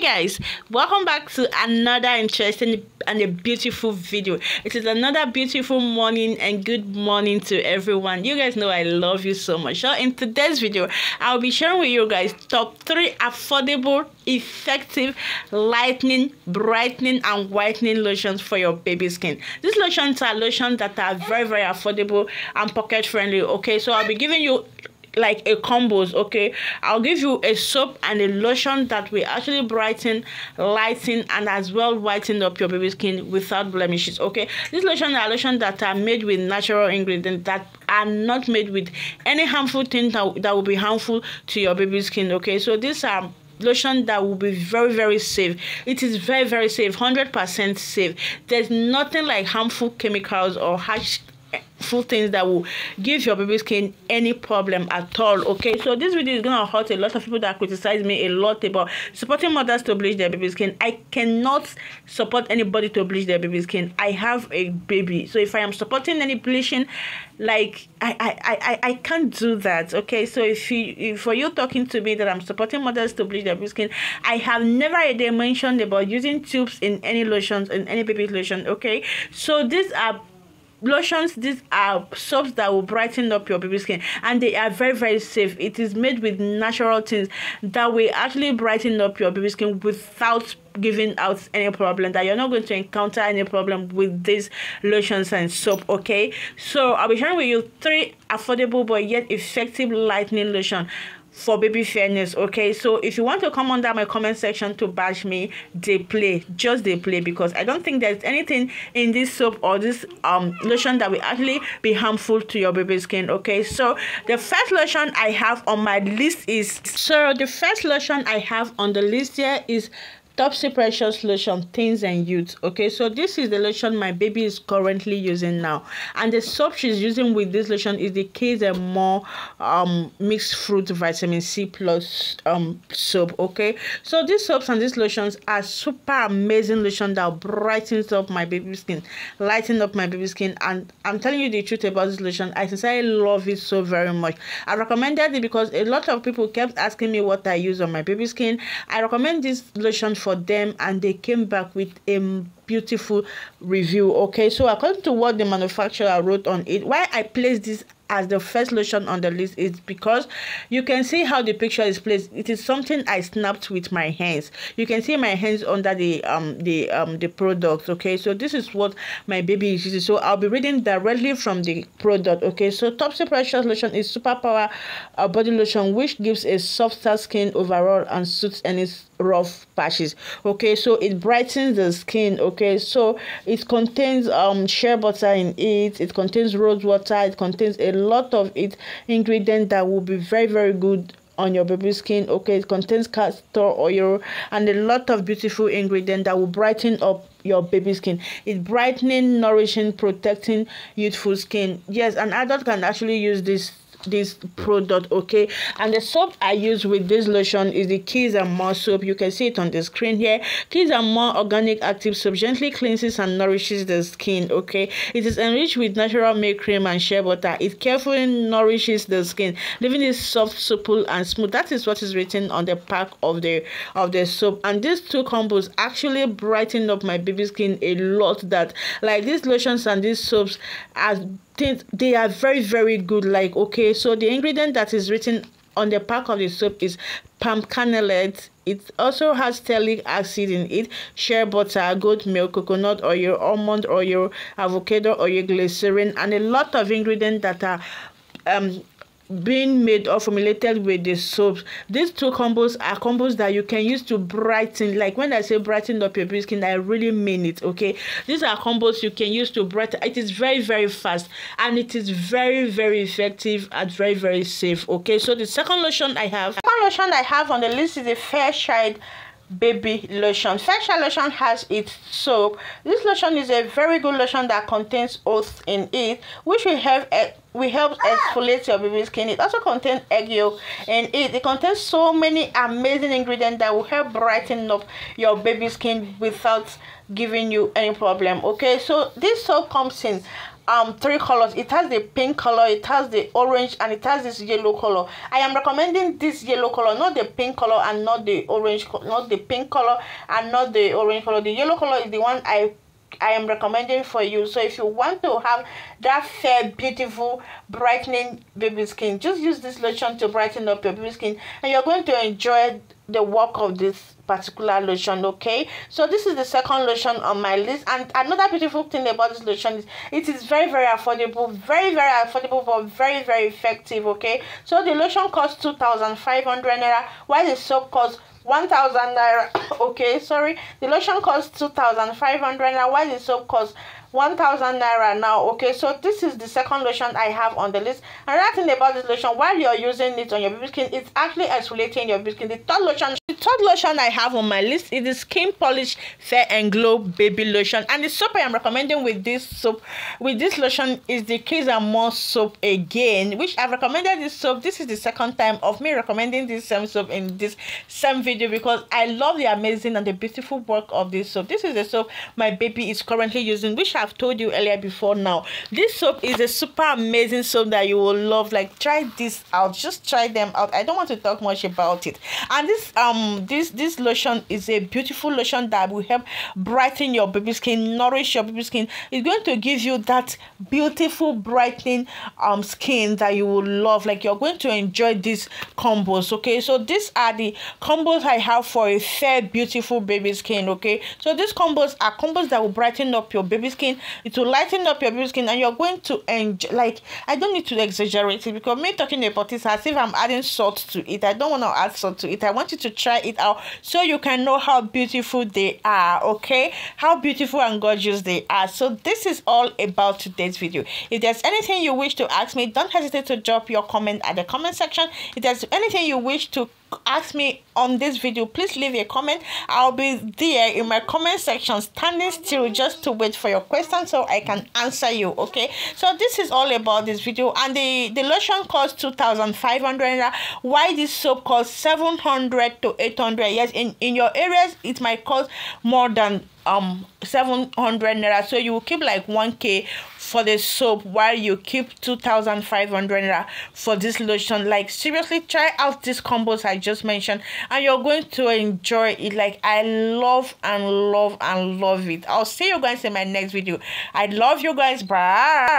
guys welcome back to another interesting and a beautiful video. It is another beautiful morning and good morning to everyone. You guys know i love you so much. So in today's video i'll be sharing with you guys top three affordable effective lightening brightening and whitening lotions for your baby skin. These lotions are lotions that are very very affordable and pocket friendly okay? So i'll be giving you like a combos okay? I'll give you a soap and a lotion that will actually brighten lighten and as well whiten up your baby skin without blemishes okay? These lotion are lotion that are made with natural ingredients that are not made with any harmful things that, that will be harmful to your baby skin okay? So these are lotion that will be very very safe. It is very very safe 100% safe. There's nothing like harmful chemicals or harsh full things that will give your baby skin any problem at all okay? So this video is gonna hurt a lot of people that criticize me a lot about supporting mothers to bleach their baby skin. I cannot support anybody to bleach their baby skin. I have a baby. So if i am supporting any bleaching like i i i, I can't do that okay? So if you if for you talking to me that i'm supporting mothers to bleach their baby skin i have never a day mentioned about using tubes in any lotions in any baby lotion okay? So these are lotions these are soaps that will brighten up your baby skin. And they are very very safe. It is made with natural things that will actually brighten up your baby skin without giving out any problem that you're not going to encounter any problem with these lotions and soap okay? So i'll be sharing with you three affordable but yet effective lightening lotion for baby fairness okay? So if you want to come under my comment section to bash me they play. Just they play because i don't think there's anything in this soap or this um lotion that will actually be harmful to your baby skin okay? So the first lotion i have on my list is so the first lotion i have on the list here is Topsy Precious Lotion Teens and Youth. Okay, so this is the lotion my baby is currently using now. And the soap she's using with this lotion is the and More um, Mixed Fruit Vitamin C Plus um, soap. Okay, so these soaps and these lotions are super amazing lotion that brightens up my baby skin, lighten up my baby skin. And I'm telling you the truth about this lotion. I sincerely love it so very much. I recommended it because a lot of people kept asking me what I use on my baby skin. I recommend this lotion for for them and they came back with a beautiful review okay? So according to what the manufacturer wrote on it why i placed this as the first lotion on the list is because you can see how the picture is placed. It is something i snapped with my hands. You can see my hands under the um the um the product okay? So this is what my baby is using. So i'll be reading directly from the product okay? So topsy precious lotion is superpower uh, body lotion which gives a softer skin overall and suits any rough patches okay? So it brightens the skin okay? So it contains um shea butter in it. It contains rose water. It contains a lot of it ingredient that will be very very good on your baby skin okay? It contains castor oil and a lot of beautiful ingredient that will brighten up your baby skin. It's brightening nourishing protecting youthful skin. Yes an adult can actually use this this product okay? And the soap i use with this lotion is the Kids and More soap. You can see it on the screen here. Kids and More organic active soap gently cleanses and nourishes the skin okay? It is enriched with natural milk cream and shea butter. It carefully nourishes the skin leaving it soft supple and smooth. That is what is written on the pack of the of the soap. And these two combos actually brighten up my baby skin a lot that like these lotions and these soaps as they are very very good. Like okay so the ingredient that is written on the pack of the soap is palm kernelate it also has stearic acid in it shea butter goat milk coconut oil almond oil avocado oil glycerin and a lot of ingredients that are um being made or formulated with the soaps. These two combos are combos that you can use to brighten like when i say brighten up your skin i really mean it okay? These are combos you can use to brighten. It is very very fast and it is very very effective and very very safe okay? So the second lotion i have second lotion i have on the list is a Fairchild baby lotion. Facial lotion has its soap. This lotion is a very good lotion that contains oats in it which will help eh, will help exfoliate your baby skin. It also contains egg yolk and it. It contains so many amazing ingredients that will help brighten up your baby skin without giving you any problem okay? So this soap comes in um three colors. It has the pink color it has the orange and it has this yellow color. I am recommending this yellow color not the pink color and not the orange not the pink color and not the orange color. The yellow color is the one i I am recommending for you. So if you want to have that fair, beautiful, brightening baby skin, just use this lotion to brighten up your baby skin and you're going to enjoy the work of this particular lotion okay? So this is the second lotion on my list. And another beautiful thing about this lotion is it is very very affordable very very affordable but very very effective okay? So the lotion costs 2500 naira while the soap costs 1000 naira. Okay sorry. The lotion costs 2500 naira while the soap costs 1000 naira now okay? So this is the second lotion i have on the list. Another thing about this lotion while you're using it on your baby skin it's actually exfoliating your baby skin. The third lotion the third lotion i have on my list is the skin polish fair and glow baby lotion. And the soap i am recommending with this soap with this lotion is the Kids and More soap again which i've recommended this soap. This is the second time of me recommending this same soap in this same video because i love the amazing and the beautiful work of this soap. This is the soap my baby is currently using which I've told you earlier before now. This soap is a super amazing soap that you will love. Like try this out. Just try them out. I don't want to talk much about it. And this um this this lotion is a beautiful lotion that will help brighten your baby skin, nourish your baby skin. It's going to give you that beautiful brightening um skin that you will love. Like you're going to enjoy these combos. Okay, so these are the combos I have for a fair, beautiful baby skin. Okay, so these combos are combos that will brighten up your baby skin skin it will lighten up your baby skin and you're going to enjoy like i don't need to exaggerate it because me talking about this as if i'm adding salt to it i don't want to add salt to it. I want you to try it out so you can know how beautiful they are okay? How beautiful and gorgeous they are. So this is all about today's video. If there's anything you wish to ask me don't hesitate to drop your comment at the comment section. If there's anything you wish to ask me on this video please leave a comment. I'll be there in my comment section standing still just to wait for your question so i can answer you okay? So this is all about this video and the the lotion costs 2500 why this soap costs 700 to 800 yes in in your areas it might cost more than um 700 naira. So you will keep like 1k for the soap while you keep 2500 naira for this lotion. Like seriously try out these combos i just mentioned and you're going to enjoy it. Like i love and love and love it. I'll see you guys in my next video. I love you guys. Bye